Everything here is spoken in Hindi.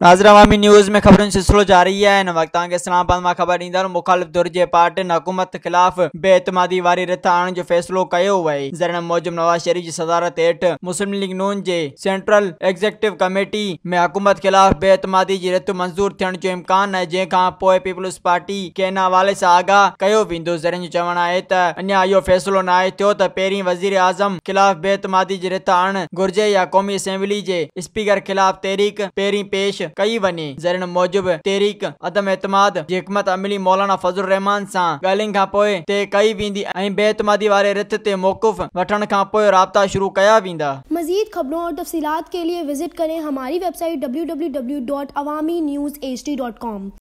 नाज़र अवामी न्यूज़ में ख़बरुनि जो सिलसिलो जारी आहे हिन वक़्तु इस्लामाबाद माँ ख़बर ॾींदड़ मुख़ालिफ़ धुर जे पार्टियुनि हुकूमत ख़िलाफ़ बेतमादी वारी रिथ आणण जो फ़ैसिलो कयो वई। ज़रिन मूजिब नवाज़ शरीफ़ जी सदारत हेठि मुस्लिम लीग नून जे सेंट्रल एग्ज़ीक्यूटिव कमेटी में हुकूमत ख़िलाफ़ बेतमादी जी रिथ मंज़ूर थियण जो इम्कान जंहिंखां पोइ पीपल्स पार्टी हिन हवाले सां आगाह कयो वेंदो। ज़रिन जो चवणु आहे त अञा इहो फ़ैसिलो न आहे थियो वज़ीर आज़म ख़िलाफ़ बेतमादी जी रिथ आणणु घुर्जे या क़ौमी असेंबली जे स्पीकर ख़िलाफ़ तहरीक पहिरीं पेश कई वनी। ज़रिन मूजिबि तहरीक, अदम एतमाद जी अमली मौलाना फज़ल रहमान सां ॻाल्हियुनि खां कई वेंदी बेतमादी वारे रिथ ते मौक़ुफ़ वठण खां शुरू कया वेंदा। मजीद खबरों और तफ़सीलात के लिए विज़िट करें हमारी website W W W dot Awami News H D dot com.